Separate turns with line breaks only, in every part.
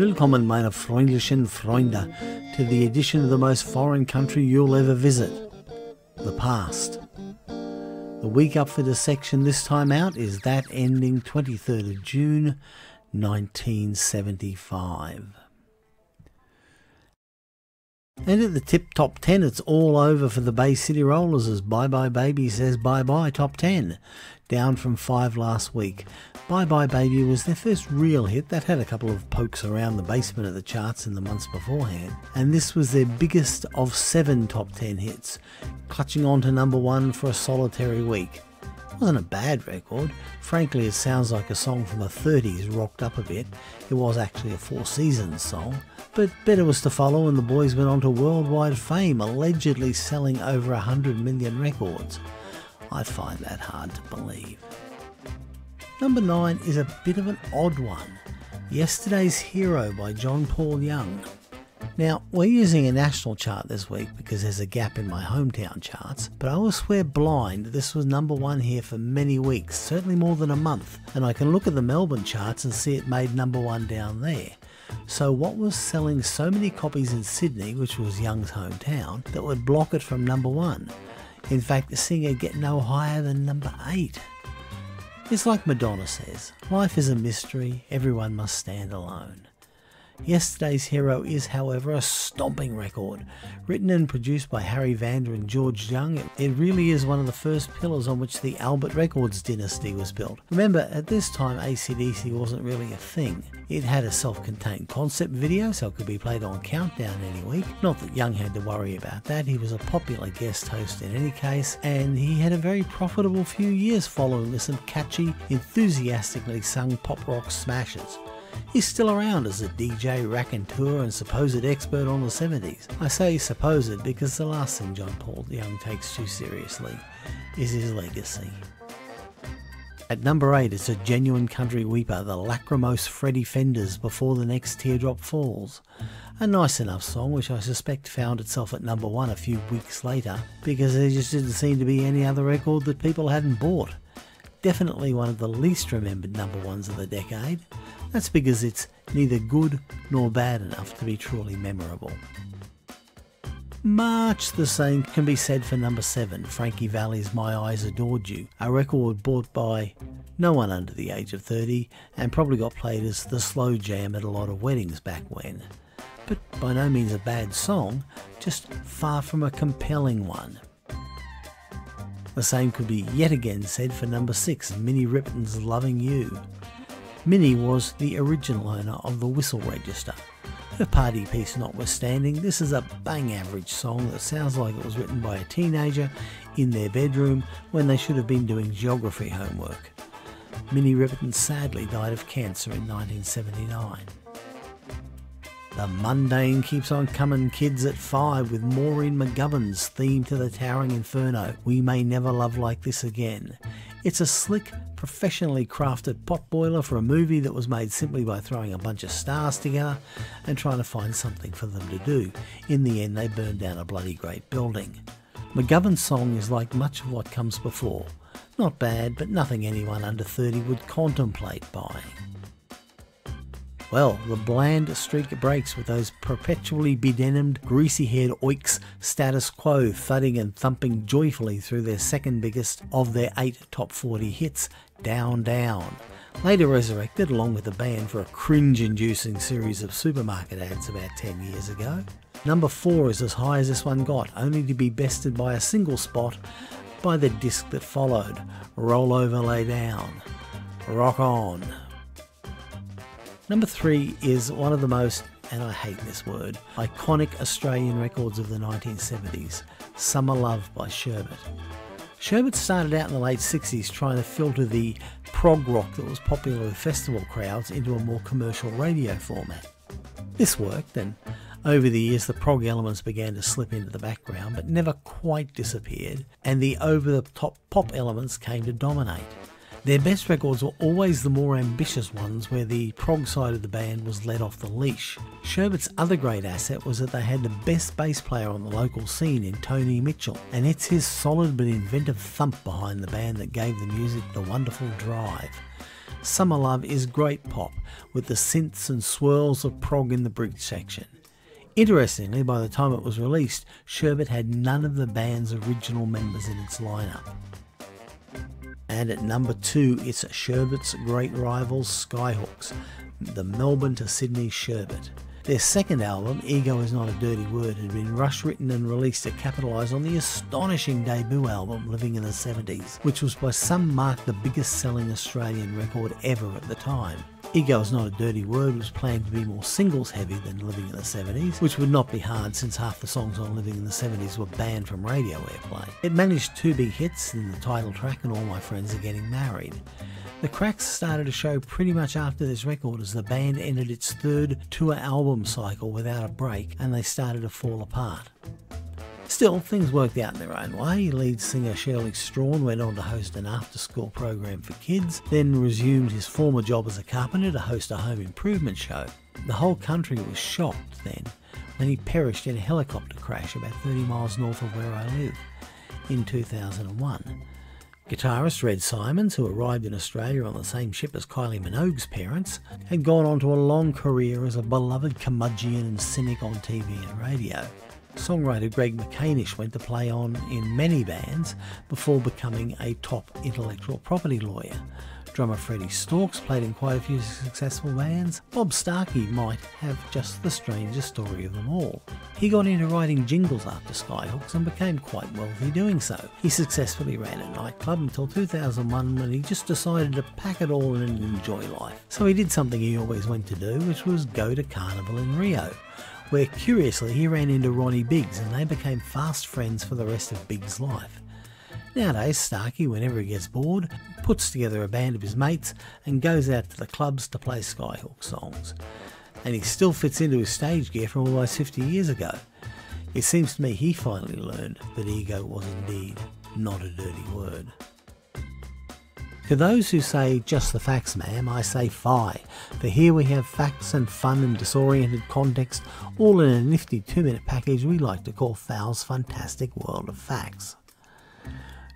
Willkommen, meine freundlichen Freunde, to the edition of the most foreign country you'll ever visit the past. The week up for dissection this time out is that ending 23rd of June 1975. And at the tip top 10, it's all over for the Bay City Rollers as Bye Bye Baby says bye bye top 10, down from 5 last week. Bye Bye Baby was their first real hit. They've had a couple of pokes around the basement of the charts in the months beforehand, and this was their biggest of seven top 10 hits, clutching on to number one for a solitary week. It wasn't a bad record. Frankly, it sounds like a song from the 30s rocked up a bit. It was actually a Four Seasons song. But better was to follow, and the boys went on to worldwide fame, allegedly selling over 100 million records. I find that hard to believe. Number 9 is a bit of an odd one Yesterday's Hero by John Paul Young. Now, we're using a national chart this week because there's a gap in my hometown charts, but I will swear blind this was number one here for many weeks, certainly more than a month, and I can look at the Melbourne charts and see it made number one down there. So, what was selling so many copies in Sydney, which was Young's hometown, that would block it from number one? In fact, the singer get no higher than number eight. It's like Madonna says life is a mystery, everyone must stand alone. Yesterday's Hero is, however, a stomping record. Written and produced by Harry Vanda and George Young, it really is one of the first pillars on which the Albert Records dynasty was built. Remember, at this time, ACDC wasn't really a thing. It had a self contained concept video, so it could be played on Countdown any week. Not that Young had to worry about that, he was a popular guest host in any case, and he had a very profitable few years following with some catchy, enthusiastically sung pop rock smashes. He's still around as a DJ, raconteur, and supposed expert on the 70s. I say supposed because the last thing John Paul Young takes too seriously is his legacy. At number 8, is a genuine country weeper, the lachrymose Freddy Fender's before the next teardrop falls. A nice enough song, which I suspect found itself at number 1 a few weeks later, because there just didn't seem to be any other record that people hadn't bought. Definitely one of the least remembered number ones of the decade. That's because it's neither good nor bad enough to be truly memorable. Much the same can be said for number 7, Frankie Valli's My Eyes Adored You, a record bought by no one under the age of 30 and probably got played as the slow jam at a lot of weddings back when. But by no means a bad song, just far from a compelling one. The same could be yet again said for number 6, Minnie Riperton's Loving You. Minnie was the original owner of the whistle register. Her party piece notwithstanding, this is a bang average song that sounds like it was written by a teenager in their bedroom when they should have been doing geography homework. Minnie Riperton sadly died of cancer in 1979. The mundane keeps on coming, kids at five, with Maureen McGovern's theme to the Towering Inferno. We may never love like this again. It's a slick, professionally crafted potboiler for a movie that was made simply by throwing a bunch of stars together and trying to find something for them to do. In the end, they burned down a bloody great building. McGovern's song is like much of what comes before. Not bad, but nothing anyone under 30 would contemplate buying. Well, the bland streak breaks with those perpetually bedenimed, greasy haired oiks Status Quo thudding and thumping joyfully through their second biggest of their eight top 40 hits, Down Down. Later resurrected along with the band for a cringe inducing series of supermarket ads about 10 years ago. Number 4 is as high as this one got, only to be bested by a single spot by the disc that followed Roll Over Lay Down. Rock On. Number three is one of the most, and I hate this word, iconic Australian records of the 1970s Summer Love by Sherbet. Sherbet started out in the late 60s trying to filter the prog rock that was popular with festival crowds into a more commercial radio format. This worked, and over the years the prog elements began to slip into the background but never quite disappeared, and the over the top pop elements came to dominate. Their best records were always the more ambitious ones where the prog side of the band was let off the leash. Sherbet's other great asset was that they had the best bass player on the local scene in Tony Mitchell, and it's his solid but inventive thump behind the band that gave the music the wonderful drive. Summer Love is great pop with the synths and swirls of prog in the bridge section. Interestingly, by the time it was released, Sherbet had none of the band's original members in its lineup. And at number two, it's Sherbet's great rivals Skyhooks, the Melbourne to Sydney Sherbet. Their second album, Ego Is Not a Dirty Word, had been rush written and released to capitalise on the astonishing debut album, Living in the 70s, which was by some mark the biggest selling Australian record ever at the time. Ego is not a dirty word was planned to be more singles heavy than Living in the 70s, which would not be hard since half the songs on Living in the 70s were banned from radio airplay. It managed two big hits in the title track and All My Friends Are Getting Married. The cracks started to show pretty much after this record as the band ended its third tour album cycle without a break and they started to fall apart. Still, things worked out in their own way. Lead singer Shirley Strachan went on to host an after school program for kids, then resumed his former job as a carpenter to host a home improvement show. The whole country was shocked then when he perished in a helicopter crash about 30 miles north of where I live in 2001. Guitarist Red Symons, who arrived in Australia on the same ship as Kylie Minogue's parents, had gone on to a long career as a beloved curmudgeon and cynic on TV and radio. Songwriter Greg Macainsh went to play on in many bands before becoming a top intellectual property lawyer. Drummer Freddie Strauks played in quite a few successful bands. Bob Starkie might have just the strangest story of them all. He got into writing jingles after Skyhooks and became quite wealthy doing so. He successfully ran a nightclub until 2001 when he just decided to pack it all in and enjoy life. So he did something he always went to do, which was go to Carnival in Rio where curiously he ran into Ronnie Biggs and they became fast friends for the rest of Biggs' life. Nowadays, Starkie, whenever he gets bored, puts together a band of his mates and goes out to the clubs to play Skyhooks songs. And he still fits into his stage gear from almost 50 years ago. It seems to me he finally learned that ego was indeed not a dirty word. To those who say just the facts, ma'am, I say fie, for here we have facts and fun and disoriented context, all in a nifty two minute package we like to call Foul's Fantastic World of Facts.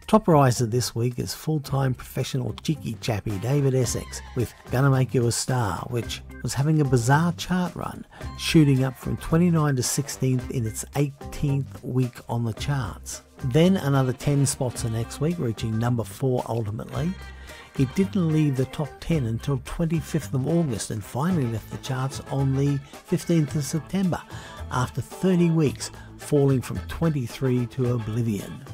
Top riser this week is full-time professional cheeky chappy David Essex with Gonna Make You a Star, which was having a bizarre chart run, shooting up from 29 to 16th in its 18th week on the charts. Then another 10 spots the next week, reaching number 4 ultimately. It didn't leave the top 10 until 25th of August and finally left the charts on the 15th of September after 30 weeks, falling from 23 to oblivion.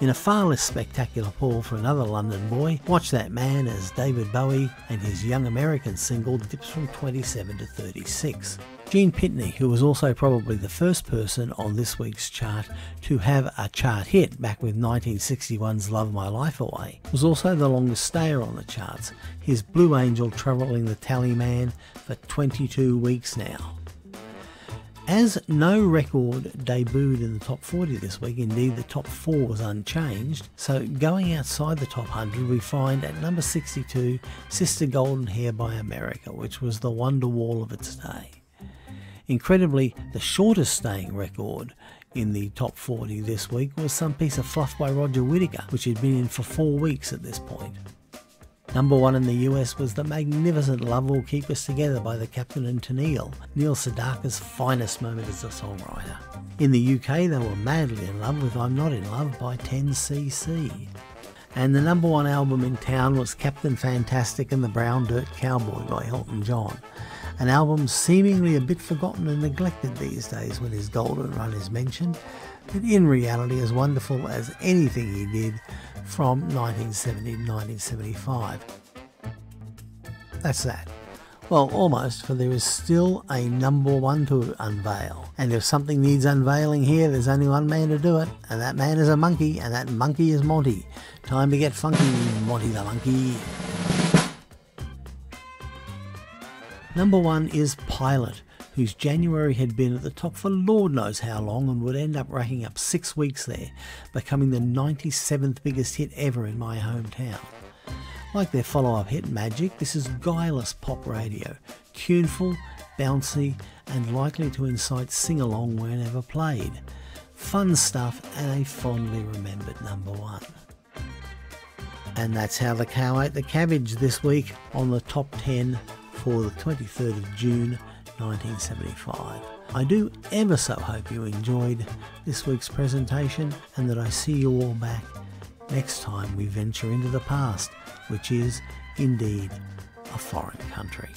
In a far less spectacular pull for another London boy, watch that man as David Bowie and his Young American single dips from 27 to 36. Gene Pitney, who was also probably the first person on this week's chart to have a chart hit back with 1961's Love My Life Away, was also the longest stayer on the charts, his Blue Angel travelling the tally man for 22 weeks now. As no record debuted in the top 40 this week, indeed the top 4 was unchanged, so going outside the top 100 we find at number 62 Sister Golden Hair by America, which was the Wonderwall of its day. Incredibly, the shortest staying record in the top 40 this week was some piece of fluff by Roger Whittaker, which had been in for four weeks at this point. Number one in the US was The Magnificent Love Will Keep Us Together by the Captain and Tennille, Neil Sedaka's finest moment as a songwriter. In the UK, they were madly in love with I'm Not in Love by 10cc. And the number one album in town was Captain Fantastic and the Brown Dirt Cowboy by Elton John. An album seemingly a bit forgotten and neglected these days when his golden run is mentioned, but in reality as wonderful as anything he did from 1970 to 1975. That's that. Well, almost, for there is still a number one to unveil. And if something needs unveiling here, there's only one man to do it, and that man is a monkey, and that monkey is Monty. Time to get funky, Monty the monkey. Number one is Pilot whose January had been at the top for Lord knows how long and would end up racking up six weeks there, becoming the 97th biggest hit ever in my hometown. Like their follow up hit Magic, this is guileless pop radio, tuneful, bouncy, and likely to incite sing along whenever played. Fun stuff and a fondly remembered number one. And that's how the cow ate the cabbage this week on the top 10 for the 23rd of June 1975. I do ever so hope you enjoyed this week's presentation and that I see you all back next time we venture into the past, which is indeed a foreign country.